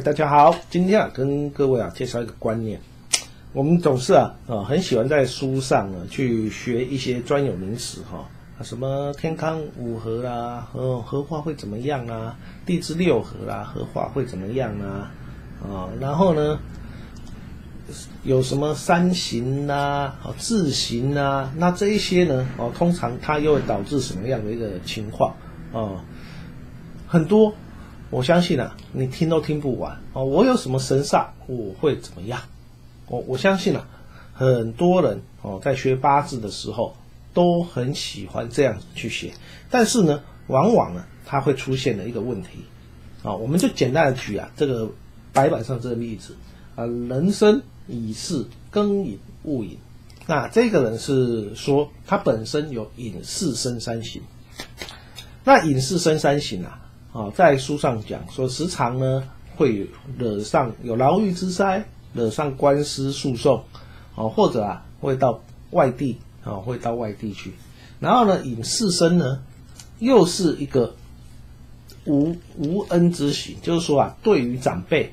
大家好，今天啊跟各位啊介绍一个观念。我们总是啊啊很喜欢在书上呢去学一些专有名词哈，什么天康五合啊，和合化会怎么样啊？地支六合啊，合化会怎么样啊？啊，然后呢有什么三行呐、哦字形呐？那这一些呢哦，通常它又会导致什么样的一个情况哦？很多。我相信啊，你听都听不完哦。我有什么神煞，我会怎么样？我我相信啊，很多人哦，在学八字的时候都很喜欢这样去写，但是呢，往往呢，它会出现的一个问题啊。我们就简单的举啊，这个白板上这个例子啊，人生已是庚寅戊寅，那这个人是说他本身有隐巳生三刑，那隐巳生三刑啊。啊，在书上讲说，时常呢会惹上有牢狱之灾，惹上官司诉讼，啊，或者啊会到外地啊，会到外地去。然后呢，隐士生呢又是一个无无恩之行，就是说啊，对于长辈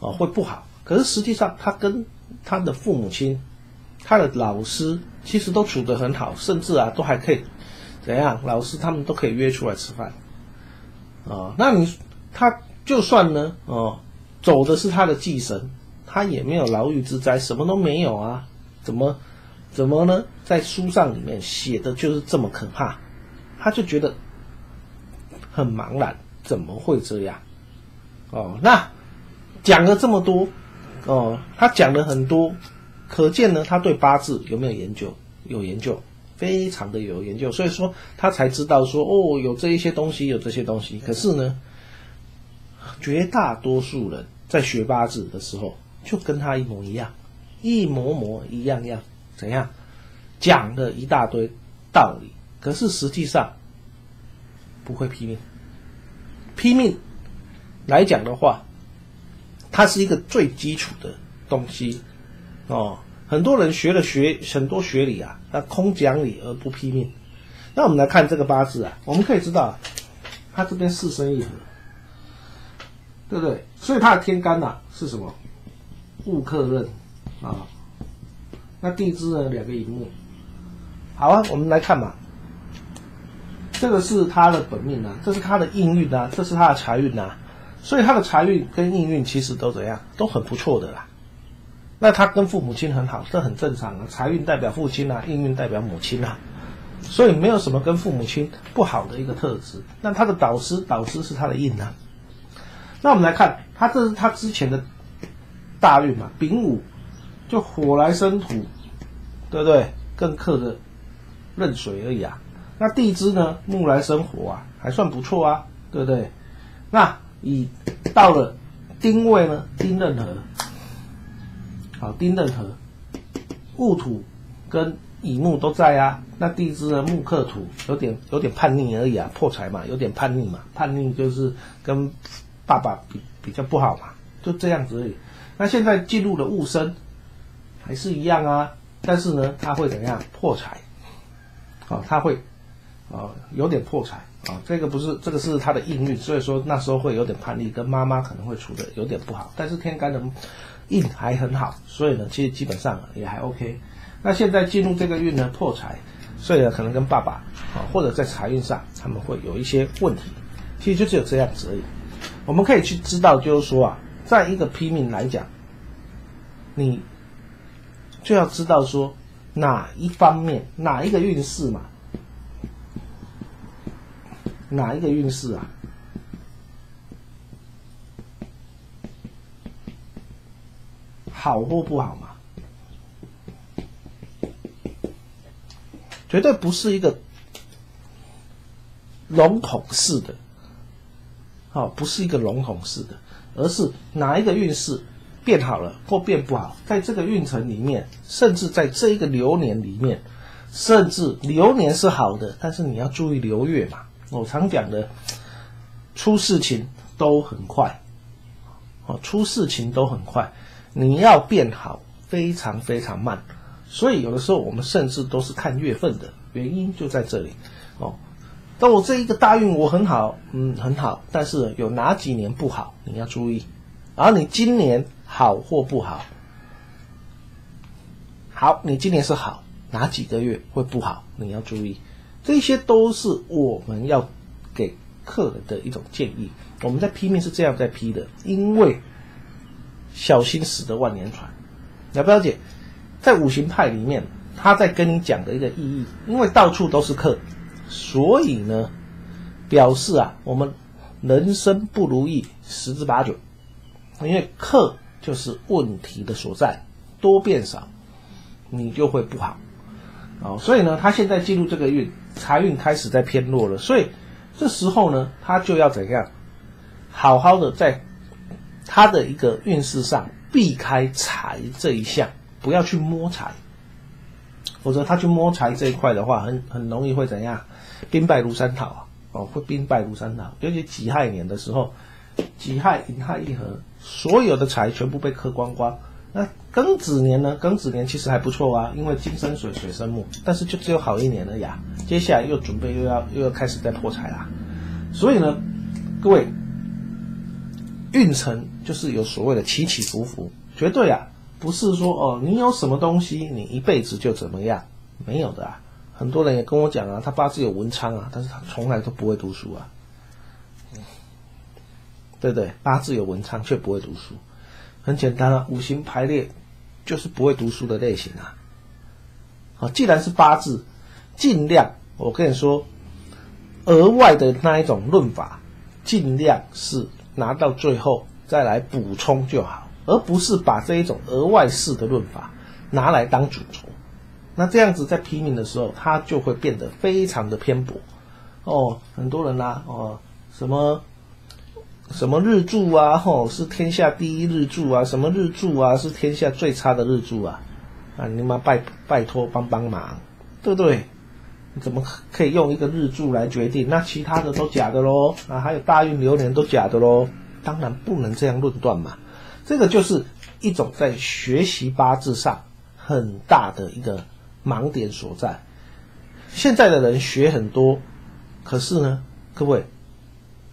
啊会不好。可是实际上，他跟他的父母亲、他的老师其实都处得很好，甚至啊都还可以怎样？老师他们都可以约出来吃饭。啊，那你他就算呢，哦，走的是他的祭神，他也没有牢狱之灾，什么都没有啊？怎么怎么呢？在书上里面写的就是这么可怕，他就觉得很茫然，怎么会这样？哦，那讲了这么多，哦，他讲了很多，可见呢，他对八字有没有研究？有研究。非常的有研究，所以说他才知道说哦，有这一些东西，有这些东西。可是呢，绝大多数人在学八字的时候，就跟他一模一样，一模模一样样，怎样讲了一大堆道理，可是实际上不会拼命。拼命来讲的话，它是一个最基础的东西哦。很多人学了学很多学理啊，那空讲理而不批命。那我们来看这个八字啊，我们可以知道，他这边四生一合，对不对？所以他的天干呐是什么？戊克刃啊。那地支呢两个乙木。好啊，我们来看嘛。这个是他的本命啊，这是他的应运啊，这是他的财运啊。所以他的财运跟应运其实都怎样？都很不错的啦。那他跟父母亲很好，这很正常啊。财运代表父亲啊，应运代表母亲啊，所以没有什么跟父母亲不好的一个特质。那他的导师，导师是他的印啊。那我们来看，他这是他之前的大运嘛，丙午就火来生土，对不对？更克的壬水而已啊。那地支呢，木来生火啊，还算不错啊，对不对？那以到了丁位呢，丁壬合。好，丁壬合，戊土跟乙木都在啊。那地支呢？木克土，有点有点叛逆而已啊，破财嘛，有点叛逆嘛。叛逆就是跟爸爸比比较不好嘛，就这样子而已。那现在进入了戊申，还是一样啊。但是呢，他会怎样破财？好，他会啊有点破财啊。这个不是这个是他的应运，所以说那时候会有点叛逆，跟妈妈可能会处的有点不好。但是天干的。运还很好，所以呢，其实基本上也还 OK。那现在进入这个运呢，破财，所以呢，可能跟爸爸啊，或者在财运上他们会有一些问题。其实就只有这样子而已。我们可以去知道，就是说啊，在一个拼命来讲，你就要知道说哪一方面哪一个运势嘛，哪一个运势啊？好或不好嘛？绝对不是一个笼统式的，好，不是一个笼统式的，而是哪一个运势变好了或变不好，在这个运程里面，甚至在这一个流年里面，甚至流年是好的，但是你要注意流月嘛。我常讲的，出事情都很快，哦，出事情都很快。你要变好，非常非常慢，所以有的时候我们甚至都是看月份的原因就在这里哦。但我这一个大运我很好，嗯，很好，但是有哪几年不好，你要注意而你今年好或不好？好，你今年是好，哪几个月会不好？你要注意，这些都是我们要给客人的一种建议。我们在批命是这样在批的，因为小心驶得万年船。了不了解？在五行派里面，他在跟你讲的一个意义，因为到处都是克，所以呢，表示啊，我们人生不如意十之八九，因为克就是问题的所在，多变少，你就会不好。哦，所以呢，他现在进入这个运，财运开始在偏弱了，所以这时候呢，他就要怎样，好好的在他的一个运势上避开财这一项，不要去摸财，否则他去摸财这一块的话，很很容易会怎样，兵败如山倒啊！哦，会兵败如山倒，尤其己亥年的时候，己亥寅亥一合，所有的财全部被克光光。那庚子年呢？庚子年其实还不错啊，因为金生水，水生木，但是就只有好一年了呀。接下来又准备又要又要开始再破财啦。所以呢，各位，运程就是有所谓的起起伏伏，绝对啊，不是说哦，你有什么东西，你一辈子就怎么样，没有的啊。很多人也跟我讲啊，他八字有文昌啊，但是他从来都不会读书啊，对不对？八字有文昌却不会读书。很简单啊，五行排列就是不会读书的类型啊。好，既然是八字，尽量我跟你说，额外的那一种论法，尽量是拿到最后再来补充就好，而不是把这一种额外式的论法拿来当主轴。那这样子在批评的时候，它就会变得非常的偏颇。哦，很多人啦，哦，什么？什么日柱啊？吼，是天下第一日柱啊！什么日柱啊？是天下最差的日柱啊！啊，你妈拜拜托帮帮忙，对不对？怎么可以用一个日柱来决定？那其他的都假的喽！啊，还有大运流年都假的喽！当然不能这样论断嘛。这个就是一种在学习八字上很大的一个盲点所在。现在的人学很多，可是呢，各位。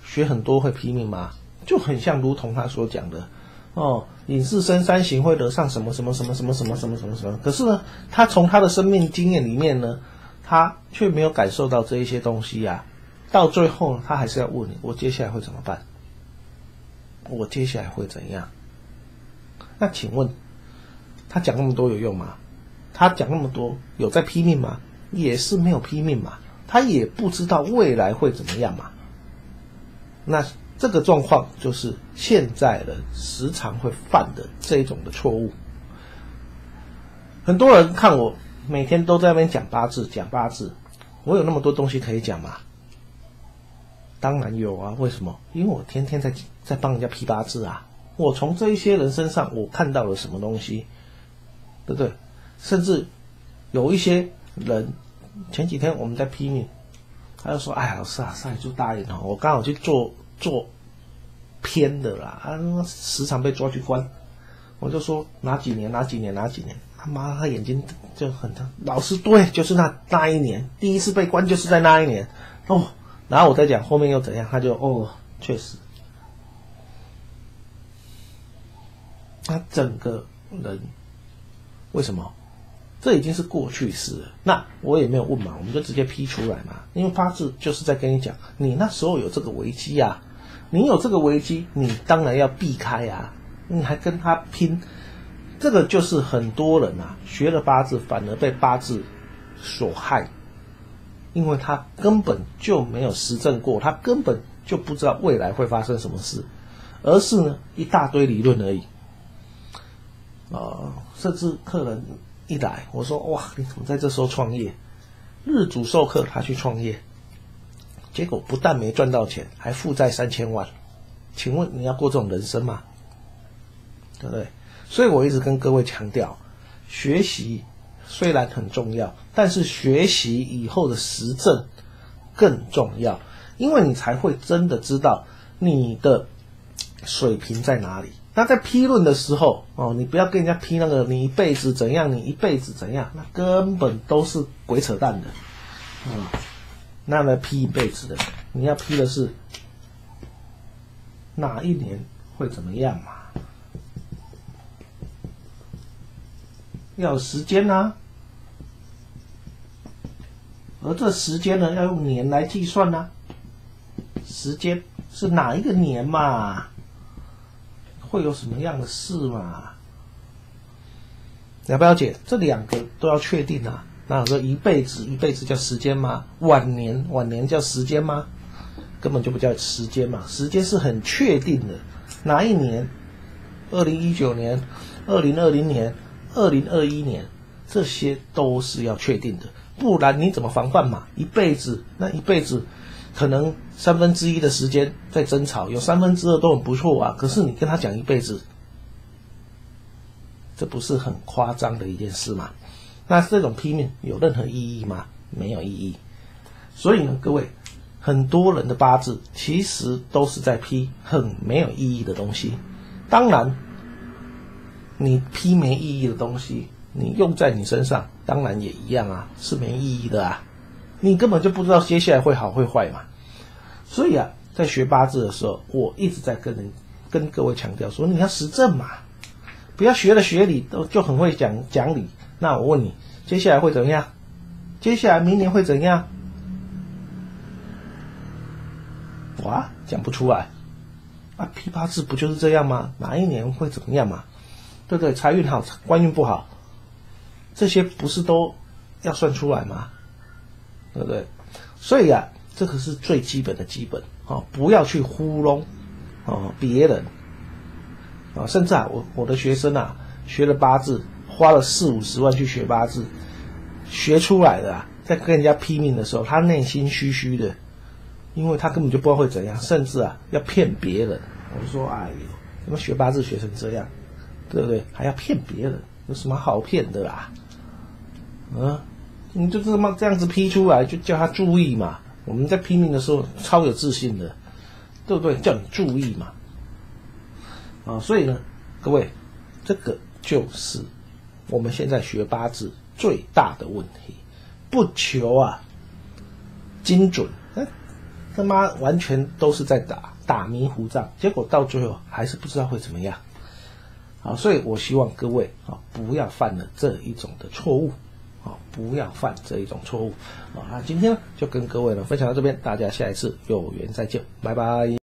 学很多会批命吗？就很像如同他所讲的，哦，隐士生三行会得上什么什么什么什么什么什么什么什么。可是呢，他从他的生命经验里面呢，他却没有感受到这一些东西呀。到最后，他还是要问你：我接下来会怎么办？我接下来会怎样？那请问，他讲那么多有用吗？他讲那么多有在拼命吗？也是没有拼命嘛。他也不知道未来会怎么样嘛。那这个状况就是现在人时常会犯的这一种的错误。很多人看我每天都在那边讲八字，讲八字，我有那么多东西可以讲吗？当然有啊，为什么？因为我天天在在帮人家批八字啊。我从这一些人身上，我看到了什么东西，对不对？甚至有一些人，前几天我们在批命。他就说：“哎，老师啊，上一注大运哦，我刚好去做做偏的啦，啊，时常被抓去关。我就说哪几年哪几年哪几年，他妈他眼睛就很疼。老师对，就是那那一年，第一次被关就是在那一年哦。然后我再讲后面又怎样，他就哦，确实，他整个人为什么？”这已经是过去式了，那我也没有问嘛，我们就直接批出来嘛。因为八字就是在跟你讲，你那时候有这个危机呀，你有这个危机，你当然要避开啊。你还跟他拼，这个就是很多人啊，学了八字反而被八字所害，因为他根本就没有实证过，他根本就不知道未来会发生什么事，而是呢一大堆理论而已。啊，甚至客人。一来，我说哇，你怎么在这时候创业？日主授课，他去创业，结果不但没赚到钱，还负债三千万。请问你要过这种人生吗？对不对？所以我一直跟各位强调，学习虽然很重要，但是学习以后的实证更重要，因为你才会真的知道你的水平在哪里。那在批论的时候，哦，你不要跟人家批那个你一辈子怎样，你一辈子怎样，那根本都是鬼扯淡的，嗯，那来批一辈子的，你要批的是哪一年会怎么样嘛？要时间呐、而这时间呢，要用年来计算呐、时间是哪一个年嘛？会有什么样的事嘛？了不了解？这两个都要确定啊。那有说一辈子，一辈子叫时间吗？晚年，晚年叫时间吗？根本就不叫时间嘛。时间是很确定的，哪一年？二零一九年、二零二零年、二零二一年，这些都是要确定的，不然你怎么防范嘛？一辈子，那一辈子可能三分之一的时间在争吵，有三分之二都很不错啊。可是你跟他讲一辈子，这不是很夸张的一件事吗？那这种批命有任何意义吗？没有意义。所以呢，各位，很多人的八字其实都是在批很没有意义的东西。当然，你批没意义的东西，你用在你身上，当然也一样啊，是没意义的啊。你根本就不知道接下来会好会坏嘛。所以啊，在学八字的时候，我一直在跟人跟各位强调说，你要实证嘛，不要学了学理都就很会讲讲理。那我问你，接下来会怎样？接下来明年会怎样？哇，讲不出来。啊，批八字不就是这样吗？哪一年会怎么样嘛？对对？财运好，官运不好，这些不是都要算出来吗？对不对？所以啊，这个是最基本的基本哦，不要去糊弄哦别人啊，甚至啊，我我的学生啊，学了八字，花了四五十万去学八字，学出来的啊，在跟人家拼命的时候，他内心虚虚的。因为他根本就不知道会怎样，甚至啊要骗别人。我说，哎呦，怎么学八字学成这样，对不对？还要骗别人，有什么好骗的啦？啊，你就这么这样子批出来，就叫他注意嘛。我们在拼命的时候超有自信的，对不对？叫你注意嘛。啊，所以呢，各位，这个就是我们现在学八字最大的问题，不求啊精准。他妈完全都是在打打迷糊仗，结果到最后还是不知道会怎么样。好，所以我希望各位啊不要犯了这一种的错误，啊不要犯这一种错误。啊，那今天呢就跟各位呢分享到这边，大家下一次有缘再见，拜拜。